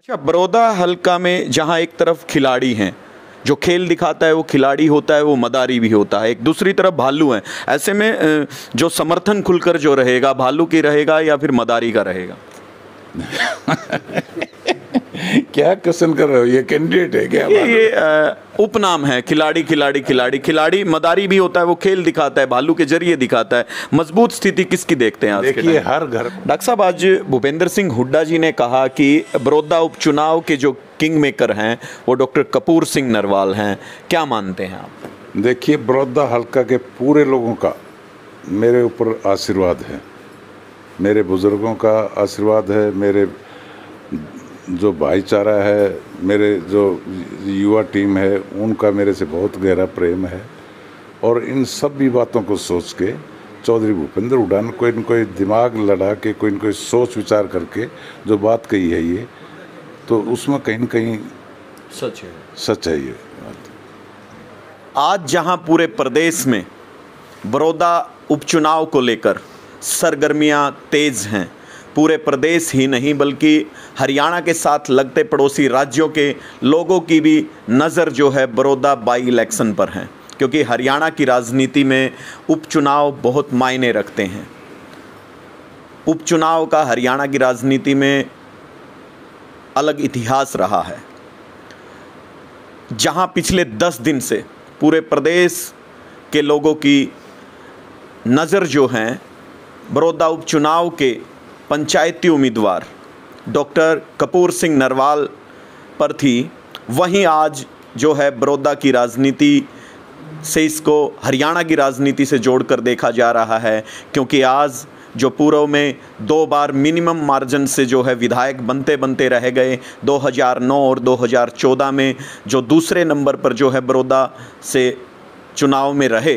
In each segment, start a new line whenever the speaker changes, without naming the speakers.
अच्छा बड़ौदा हल्का में जहाँ एक तरफ़ खिलाड़ी हैं, जो खेल दिखाता है, वो खिलाड़ी होता है, वो मदारी भी होता है। एक दूसरी तरफ़ भालू हैं। ऐसे में जो समर्थन खुलकर जो रहेगा, भालू की रहेगा या फिर मदारी का रहेगा?
क्या क्वेश्चन कर रहे हो? ये कैंडिडेट है क्या?
ये ये उपनाम है खिलाड़ी खिलाड़ी खिलाड़ी। खिलाड़ी मदारी भी होता है वो खेल दिखाता है भालू के ज़रिए दिखाता है। मज़बूत स्थिति किसकी देखते हैं आज
देखिए हर घर
डॉक्टर साहब आज भूपेंद्र सिंह हुड्डा जी ने कहा कि बड़ौदा उपचुनाव के जो किंग मेकर हैं वो डॉक्टर कपूर सिंह नरवाल हैं। क्या मानते हैं आप?
देखिए बड़ौदा हल्का के पूरे लोगों का मेरे ऊपर आशीर्वाद है। मेरे बुज़ुर्गों का आशीर्वाद है मेरे जो भाईचारा है मेरे जो युवा टीम है उनका मेरे से बहुत गहरा प्रेम है। और इन सब भी बातों को सोच के चौधरी भूपेंद्र हुड्डा ने कोई न कोई दिमाग लड़ा के कोई न कोई सोच विचार करके जो बात कही है ये तो उसमें कहीं न कहीं
सच है।
सच है ये बात।
आज जहाँ पूरे प्रदेश में बड़ौदा उपचुनाव को लेकर सरगर्मियाँ तेज हैं पूरे प्रदेश ही नहीं बल्कि हरियाणा के साथ लगते पड़ोसी राज्यों के लोगों की भी नज़र जो है बड़ौदा बाई इलेक्शन पर है, क्योंकि हरियाणा की राजनीति में उपचुनाव बहुत मायने रखते हैं। उपचुनाव का हरियाणा की राजनीति में अलग इतिहास रहा है। जहाँ पिछले दस दिन से पूरे प्रदेश के लोगों की नज़र जो हैं बड़ौदा उपचुनाव के पंचायती उम्मीदवार डॉक्टर कपूर सिंह नरवाल पर थी। वहीं आज जो है बड़ौदा की राजनीति से इसको हरियाणा की राजनीति से जोड़कर देखा जा रहा है, क्योंकि आज जो पूर्व में दो बार मिनिमम मार्जिन से जो है विधायक बनते बनते रह गए 2009 और 2014 में जो दूसरे नंबर पर जो है बड़ौदा से चुनाव में रहे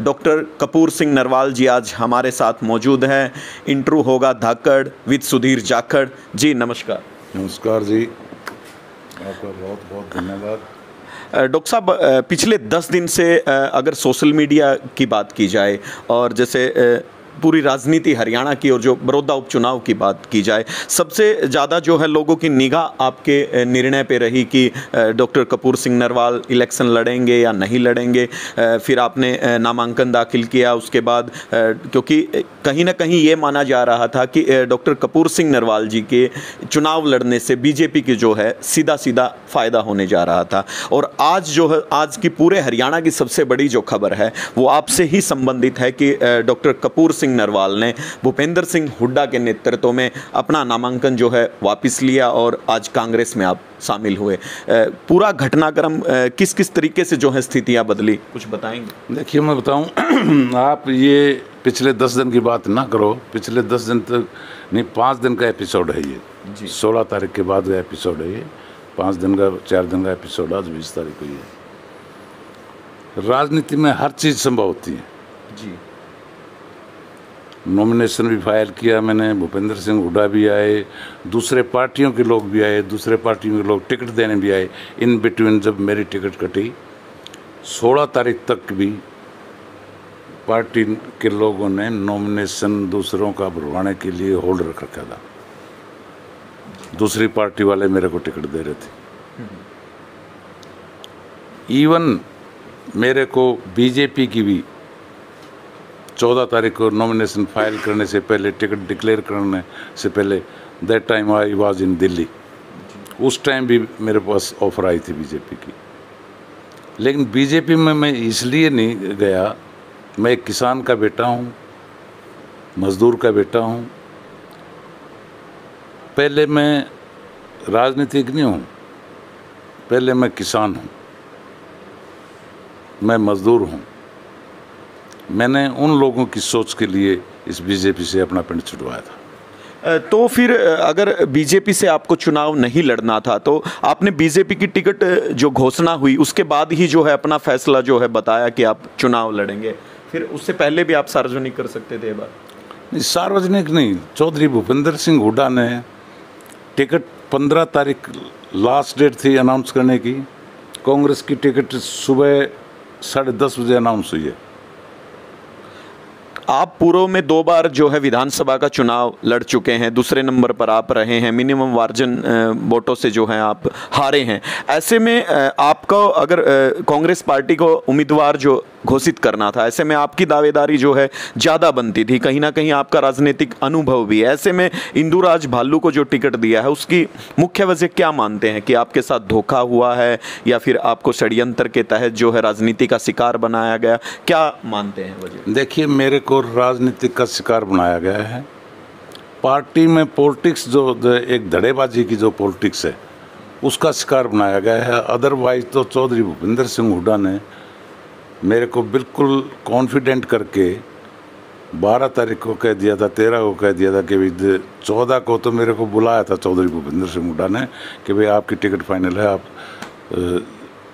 डॉक्टर कपूर सिंह नरवाल जी आज हमारे साथ मौजूद हैं। इंटरव्यू होगा धाकड़ विद सुधीर जाखड़। जी नमस्कार।
नमस्कार जी। आपका बहुत बहुत धन्यवाद।
डॉक्टर साहब पिछले दस दिन से अगर सोशल मीडिया की बात की जाए और जैसे पूरी राजनीति हरियाणा की और जो बड़ौदा उपचुनाव की बात की जाए, सबसे ज़्यादा जो है लोगों की निगाह आपके निर्णय पे रही कि डॉक्टर कपूर सिंह नरवाल इलेक्शन लड़ेंगे या नहीं लड़ेंगे फिर आपने नामांकन दाखिल किया, उसके बाद क्योंकि कहीं ना कहीं ये माना जा रहा था कि डॉक्टर कपूर सिंह नरवाल जी के चुनाव लड़ने से बीजेपी की जो है सीधा सीधा फ़ायदा होने जा रहा था। और आज जो है, आज की पूरे हरियाणा की सबसे बड़ी जो खबर है, वो आपसे ही संबंधित है कि डॉक्टर कपूर सिंह नरवाल ने भूपेंद्र सिंह हुड्डा के नेतृत्व में अपना नामांकन जो है वापस लिया और आज कांग्रेस में आप शामिल हुए। पूरा घटनाक्रम किस किस तरीके से जो है स्थितियाँ बदली कुछ बताएँगे?
देखिए मैं बताऊँ आप ये पिछले दस दिन की बात ना करो पिछले दस दिन तक नहीं पाँच दिन का एपिसोड है ये। सोलह तारीख के बाद का एपिसोड है ये। पाँच दिन का चार दिन का एपिसोड आज बीस तारीख को ये राजनीति में हर चीज़ संभव होती है।
जी।
नॉमिनेशन भी फ़ाइल किया मैंने भूपेंद्र सिंह हुडा भी आए दूसरे पार्टियों के लोग भी आए दूसरे पार्टियों के लोग टिकट देने भी आए। इन बिटवीन जब मेरी टिकट कटी सोलह तारीख तक भी पार्टी के लोगों ने नॉमिनेशन दूसरों का भरवाने के लिए होल्ड रख रखा था। दूसरी पार्टी वाले मेरे को टिकट दे रहे थे। इवन मेरे को बीजेपी की भी चौदह तारीख को नॉमिनेशन फ़ाइल करने से पहले टिकट डिक्लेयर करने से पहले that time I was in Delhi उस टाइम भी मेरे पास ऑफ़र आई थी बीजेपी की। लेकिन बीजेपी में मैं इसलिए नहीं गया, मैं एक किसान का बेटा हूँ, मजदूर का बेटा हूँ। पहले मैं राजनीतिक नहीं हूँ, पहले मैं किसान हूँ। मैं मजदूर हूँ। मैंने उन लोगों की सोच के लिए इस बीजेपी से अपना पिंड छुटवाया था।
तो फिर अगर बीजेपी से आपको चुनाव नहीं लड़ना था तो आपने बीजेपी की टिकट जो घोषणा हुई उसके बाद ही जो है अपना फैसला जो है बताया कि आप चुनाव लड़ेंगे। फिर उससे पहले भी आप सार्वजनिक कर सकते थे बात?
नहीं सार्वजनिक नहीं। चौधरी भूपेंद्र सिंह हुडा ने टिकट पंद्रह तारीख लास्ट डेट थी अनाउंस करने की। कांग्रेस की टिकट सुबह साढ़े दस बजे अनाउंस हुई है।
आप पूर्व में दो बार जो है विधानसभा का चुनाव लड़ चुके हैं, दूसरे नंबर पर आप रहे हैं, मिनिमम वार्जन वोटों से जो है आप हारे हैं। ऐसे में आपका अगर कांग्रेस पार्टी को उम्मीदवार जो घोषित करना था। ऐसे में आपकी दावेदारी जो है, ज़्यादा बनती थी। कहीं ना कहीं आपका राजनीतिक अनुभव भी है। ऐसे में इंदुराज भालू को जो टिकट दिया है, उसकी मुख्य वजह क्या मानते हैं कि आपके साथ धोखा हुआ है, या फिर आपको षड्यंत्र के तहत जो है राजनीति का शिकार बनाया गया? क्या मानते हैं वजह
देखिए, मेरे को राजनीति का शिकार बनाया गया है। पार्टी में पॉलिटिक्स जो एक धड़ेबाजी की जो पॉलिटिक्स है, उसका शिकार बनाया गया है। अदरवाइज़ तो चौधरी भूपेंद्र सिंह हुड्डा ने मेरे को बिल्कुल कॉन्फिडेंट करके बारह तारीख को कह दिया था, तेरह को कह दिया था कि भाई चौदह को तो मेरे को बुलाया था चौधरी भूपेंद्र सिंह हुड्डा ने कि भाई आपकी टिकट फाइनल है, आप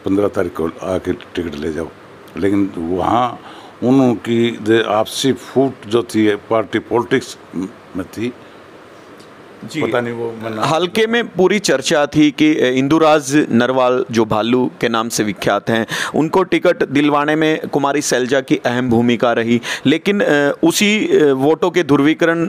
पंद्रह तारीख को आके टिकट ले जाओ। लेकिन वहाँ उनकी आपसी फूट जो थी, पार्टी पॉलिटिक्स में थी
पता नहीं वो हल्के में पूरी चर्चा थी कि इंदुराज नरवाल जो भालू के नाम से विख्यात हैं उनको टिकट दिलवाने में कुमारी सैलजा की अहम भूमिका रही। लेकिन उसी वोटों के ध्रुवीकरण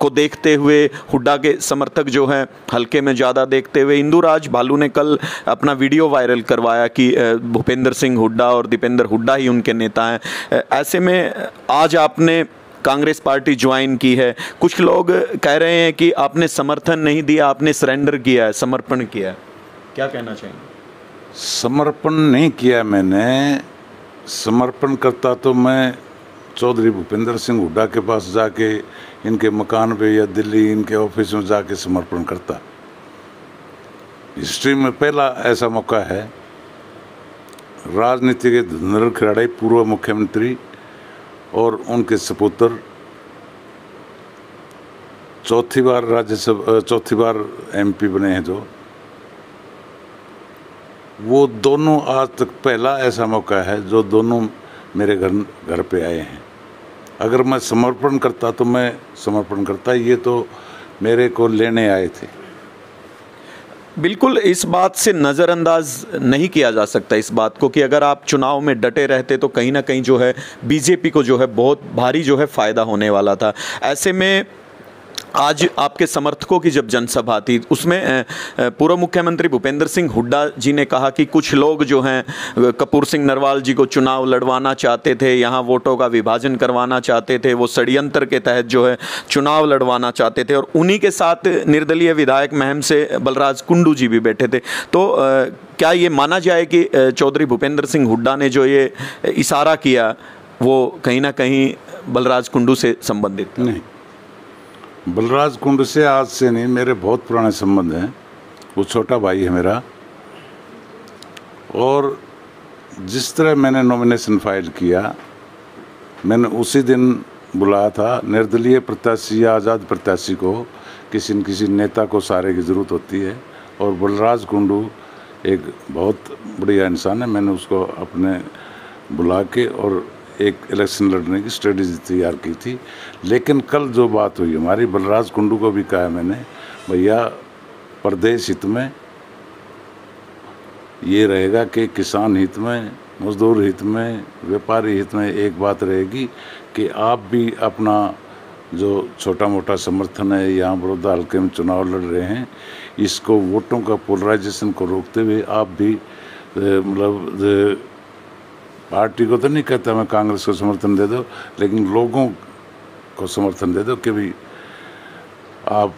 को देखते हुए हुड्डा के समर्थक जो हैं हल्के में ज़्यादा देखते हुए इंदुराज भालू ने कल अपना वीडियो वायरल करवाया कि भूपेंद्र सिंह हुड्डा और दीपेंद्र हुड्डा ही उनके नेता हैं। ऐसे में आज आपने कांग्रेस पार्टी ज्वाइन की है। कुछ लोग कह रहे हैं कि आपने समर्थन नहीं दिया, आपने सरेंडर किया है, समर्पण किया है। क्या कहना चाहेंगे?
समर्पण नहीं किया मैंने। समर्पण करता तो मैं चौधरी भूपेंद्र सिंह हुड्डा के पास जाके इनके मकान पे या दिल्ली इनके ऑफ़िस में जाके समर्पण करता। हिस्ट्री में पहला ऐसा मौका है। राजनीति के धुंधर खिलाड़ी, पूर्व मुख्यमंत्री और उनके सपुत्र। चौथी बार राज्यसभा चौथी बार एमपी बने हैं जो। वो दोनों आज तक पहला ऐसा मौका है जो दोनों मेरे घर घर पे आए हैं। अगर मैं समर्पण करता तो मैं समर्पण करता। ये तो मेरे को लेने आए थे।
बिल्कुल इस बात से नज़रअंदाज नहीं किया जा सकता इस बात को कि अगर आप चुनाव में डटे रहते तो कहीं ना कहीं जो है, बीजेपी को जो है बहुत भारी जो है फ़ायदा होने वाला था। ऐसे में आज आपके समर्थकों की जब जनसभा थी, उसमें पूर्व मुख्यमंत्री भूपेंद्र सिंह हुड्डा जी ने कहा कि कुछ लोग जो हैं कपूर सिंह नरवाल जी को चुनाव लड़वाना चाहते थे, यहाँ वोटों का विभाजन करवाना चाहते थे, वो षड्यंत्र के तहत जो है, चुनाव लड़वाना चाहते थे और उन्हीं के साथ निर्दलीय विधायक महम से बलराज कुंडू जी भी बैठे थे। तो क्या ये माना जाए कि चौधरी भूपेंद्र सिंह हुड्डा ने जो ये इशारा किया, वो कहीं ना कहीं बलराज कुंडू से संबंधित
नहीं। बलराज कुंड से आज से नहीं, मेरे बहुत पुराने संबंध हैं। वो छोटा भाई है मेरा। और जिस तरह मैंने नॉमिनेशन फ़ाइल किया, मैंने उसी दिन बुलाया था, निर्दलीय प्रत्याशी या आज़ाद प्रत्याशी को, किसी न किसी नेता को सारे की ज़रूरत होती है। और बलराज कुंडू एक बहुत बढ़िया इंसान है, मैंने उसको अपने बुला के और एक इलेक्शन लड़ने की स्ट्रेटजी तैयार की थी। लेकिन कल जो बात हुई, हमारी बलराज कुंडू को भी कहा मैंने, भैया, प्रदेश हित में ये रहेगा कि किसान हित में, मजदूर हित में, व्यापारी हित में एक बात रहेगी कि आप भी अपना जो छोटा मोटा समर्थन है, यहाँ बड़ौदा हल्के में चुनाव लड़ रहे हैं, इसको वोटों का पोलराइजेशन को रोकते हुए आप भी मतलब पार्टी को तो नहीं कहता मैं कांग्रेस को समर्थन दे दो, लेकिन लोगों को समर्थन दे दो कि भाई आप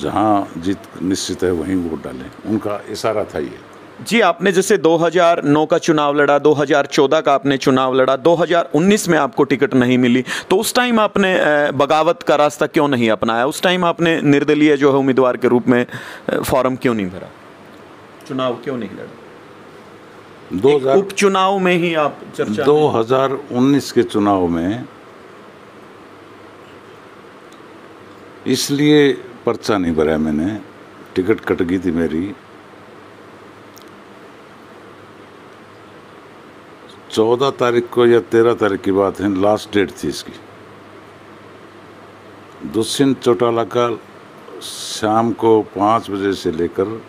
जहाँ जीत निश्चित है वहीं वोट डालें। उनका इशारा था ये।
जी, आपने जैसे 2009 का चुनाव लड़ा 2014 का आपने चुनाव लड़ा 2019 में आपको टिकट नहीं मिली तो उस टाइम आपने बगावत का रास्ता क्यों नहीं अपनाया? उस टाइम आपने निर्दलीय जो है उम्मीदवार के रूप में फॉर्म क्यों नहीं भरा? चुनाव क्यों नहीं लड़ा?
दो हज़ार
उपचुनाव में ही आप चर्चा
दो हज़ार उन्नीस के चुनाव में इसलिए पर्चा नहीं भरा मैंने। टिकट कट गई थी मेरी। चौदह तारीख को या तेरह तारीख की बात है लास्ट डेट थी इसकी। दुष्यंत चौटाला का शाम को पाँच बजे से लेकर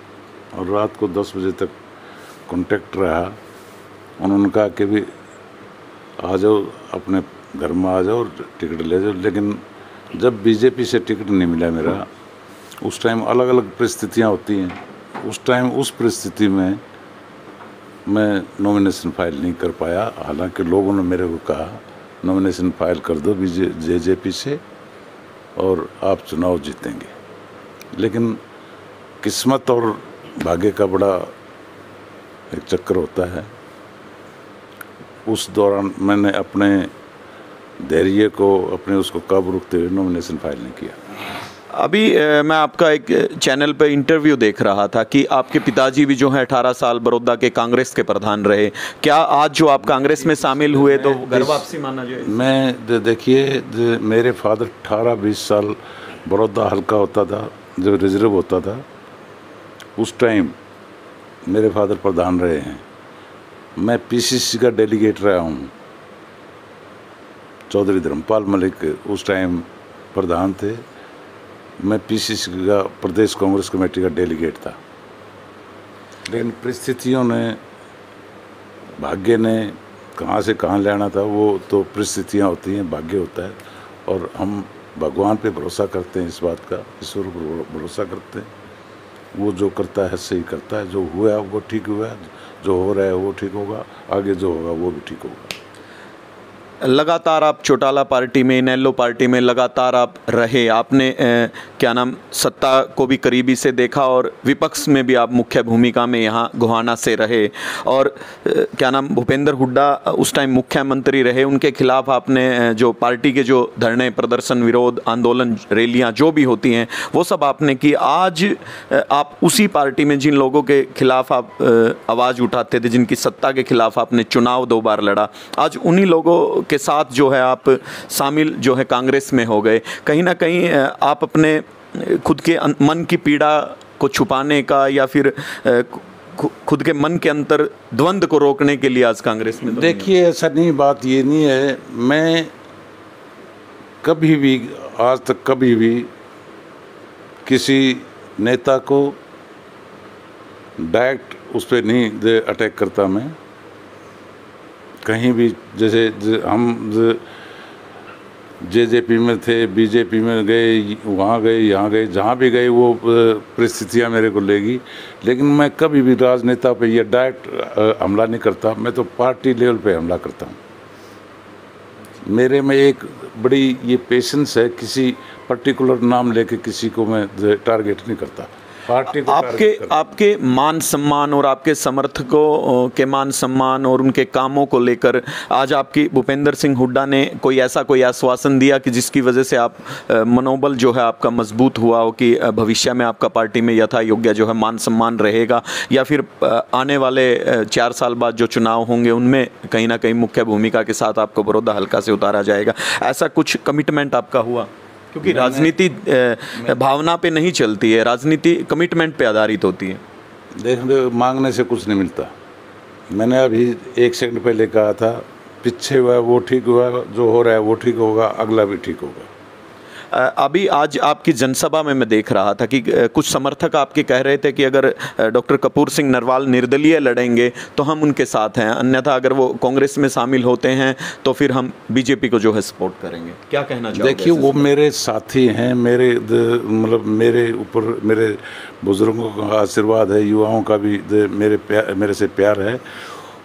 और रात को दस बजे तक कांटेक्ट रहा उन्होंने कहा कि भी आ जाओ, अपने घर में आ जाओ टिकट ले जाओ। लेकिन जब बीजेपी से टिकट नहीं मिला मेरा, उस टाइम अलग अलग परिस्थितियाँ होती हैं। उस टाइम उस परिस्थिति में मैं नॉमिनेशन फ़ाइल नहीं कर पाया। हालाँकि लोगों ने मेरे को कहा नॉमिनेशन फ़ाइल कर दो बीजे जे जे पी से और आप चुनाव जीतेंगे। लेकिन किस्मत और भाग्य का बड़ा एक चक्कर होता है। उस दौरान मैंने अपने धैर्य को अपने उसको कब रुकते हुए नॉमिनेशन फ़ाइल नहीं किया।
अभी ए, मैं आपका एक चैनल पर इंटरव्यू देख रहा था कि आपके पिताजी भी जो हैं 18 साल बड़ौदा के कांग्रेस के प्रधान रहे। क्या आज जो आप कांग्रेस में शामिल हुए तो घर वापसी माना जाए
मैं देखिए मेरे फादर 18 20 साल बड़ौदा हल्का होता था जब रिज़र्व होता था उस टाइम मेरे फादर प्रधान रहे हैं। मैं पीसीसी का डेलीगेट रहा हूँ। चौधरी धर्मपाल मलिक उस टाइम प्रधान थे। मैं पीसीसी का प्रदेश कांग्रेस कमेटी का डेलीगेट था। लेकिन परिस्थितियों ने, भाग्य ने कहाँ से कहाँ लेना था, वो तो परिस्थितियाँ होती हैं, भाग्य होता है। और हम भगवान पे भरोसा करते हैं इस बात का, ईश्वर पर भरोसा करते हैं। वो जो करता है, सही करता है। जो हुआ है, वो ठीक हुआ है। जो हो रहा है, वो ठीक होगा। आगे जो होगा, वो भी ठीक होगा।
लगातार आप चौटाला पार्टी में नैलो पार्टी में लगातार आप रहे। आपने ए, क्या नाम सत्ता को भी करीबी से देखा और विपक्ष में भी आप मुख्य भूमिका में यहाँ गोहाना से रहे। और ए, क्या नाम भूपेंद्र हुड्डा उस टाइम मुख्यमंत्री रहे। उनके खिलाफ आपने जो पार्टी के जो धरने प्रदर्शन विरोध आंदोलन रैलियाँ जो भी होती हैं वो सब आपने की। आज आप उसी पार्टी में जिन लोगों के खिलाफ आप आवाज़ उठाते थे जिनकी सत्ता के खिलाफ आपने चुनाव दो बार लड़ा आज उन्हीं लोगों के साथ जो है आप शामिल जो है कांग्रेस में हो गए। कहीं ना कहीं आप अपने खुद के मन की पीड़ा को छुपाने का या फिर खुद के मन के अंतर द्वंद को रोकने के लिए आज कांग्रेस में
देखिए, ऐसा नहीं, बात ये नहीं है। मैं कभी भी, आज तक कभी भी किसी नेता को डायरेक्ट उस पर नहीं अटैक करता मैं। कहीं भी, जैसे हम जे जे पी में थे बीजेपी में गए, वहाँ गए, यहाँ गए, जहाँ भी गए, वो परिस्थितियाँ मेरे को लेगी। लेकिन मैं कभी भी राजनेता पे ये डायरेक्ट हमला नहीं करता। मैं तो पार्टी लेवल पे हमला करता हूँ। मेरे में एक बड़ी ये पेशेंस है, किसी पर्टिकुलर नाम लेके किसी को मैं टारगेट नहीं करता।
पार्टी को आपके आपके मान सम्मान और आपके समर्थकों के मान सम्मान और उनके कामों को लेकर आज आपकी भूपेंद्र सिंह हुड्डा ने कोई ऐसा कोई आश्वासन दिया कि जिसकी वजह से आप मनोबल जो है आपका मज़बूत हुआ हो कि भविष्य में आपका पार्टी में यथा योग्य जो है मान सम्मान रहेगा या फिर आने वाले चार साल बाद जो चुनाव होंगे उनमें कहीं ना कहीं मुख्य भूमिका के साथ आपको बड़ौदा हल्का से उतारा जाएगा। ऐसा कुछ कमिटमेंट आपका हुआ? क्योंकि राजनीति भावना पे नहीं चलती है राजनीति कमिटमेंट पे आधारित होती है।
देख मांगने से कुछ नहीं मिलता। मैंने अभी एक सेकंड पहले कहा था पीछे हुआ वो ठीक हुआ जो हो रहा है वो ठीक होगा अगला भी ठीक होगा।
अभी आज आपकी जनसभा में मैं देख रहा था कि कुछ समर्थक आपके कह रहे थे कि अगर डॉक्टर कपूर सिंह नरवाल निर्दलीय लड़ेंगे तो हम उनके साथ हैं। अन्यथा अगर वो कांग्रेस में शामिल होते हैं तो फिर हम बीजेपी को जो है सपोर्ट करेंगे। क्या कहना
चाहिए देखिए वो मेरे साथी हैं मेरे मतलब मेरे ऊपर मेरे बुज़ुर्गों का आशीर्वाद है युवाओं का भी मेरे प्यार मेरे से प्यार है।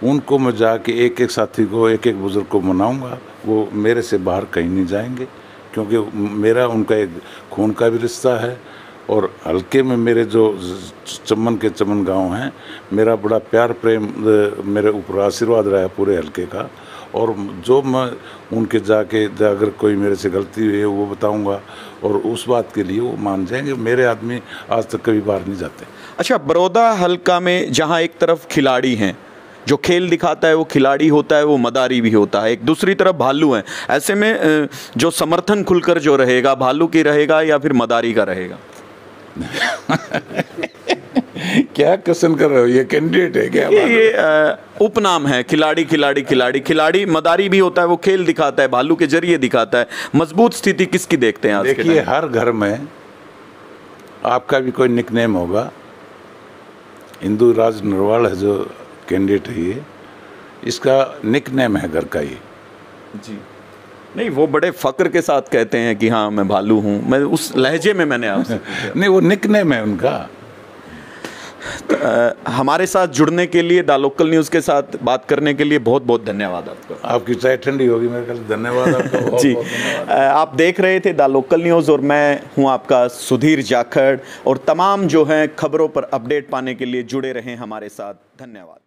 उनको मैं जाके एक एक साथी को एक एक बुज़ुर्ग को मनाऊँगा। वो मेरे से बाहर कहीं नहीं जाएँगे। क्योंकि मेरा उनका एक खून का भी रिश्ता है और हल्के में मेरे जो चमन के चमन गाँव हैं, मेरा बड़ा प्यार प्रेम मेरे ऊपर आशीर्वाद रहा है पूरे हल्के का। और जो मैं उनके जाके अगर कोई मेरे से गलती हुई है, वो बताऊँगा और उस बात के लिए वो मान जाएँगे। मेरे आदमी आज तक कभी बाहर नहीं जाते।
अच्छा बड़ौदा हल्का में जहाँ एक तरफ़ खिलाड़ी हैं जो खेल दिखाता है वो खिलाड़ी होता है वो मदारी भी होता है। एक दूसरी तरफ़ भालू है। ऐसे में जो समर्थन खुलकर जो रहेगा भालू की रहेगा या फिर मदारी का रहेगा?
क्या क्वेश्चन कर रहे हो? ये कैंडिडेट है क्या?
ये, ये उपनाम है। खिलाड़ी खिलाड़ी खिलाड़ी। खिलाड़ी मदारी भी होता है वो खेल दिखाता है भालू के ज़रिए दिखाता है। मज़बूत स्थिति किसकी देखते हैं
देखिए हर घर में आपका भी कोई निकनेम होगा। हिंदू राज नरवाल है जो कैंडिडेट है ये। इसका निक नेम है घर का ये। जी।
नहीं वो बड़े फक्र के साथ कहते हैं कि हाँ मैं भालू हूँ। मैं उस लहजे में मैंने आपसे
नहीं वो निकनेम है उनका।
अ, हमारे साथ जुड़ने के लिए द लोकल न्यूज़ के साथ बात करने के लिए बहुत बहुत धन्यवाद आपका।
आपकी चाय ठंडी होगी मेरे ख्याल धन्यवाद आपका बहुत
जी।
बहुत धन्यवाद।
आप देख रहे थे द लोकल न्यूज़ और मैं हूँ आपका सुधीर जाखड़। और तमाम जो हैं खबरों पर अपडेट पाने के लिए जुड़े रहें हमारे साथ। धन्यवाद।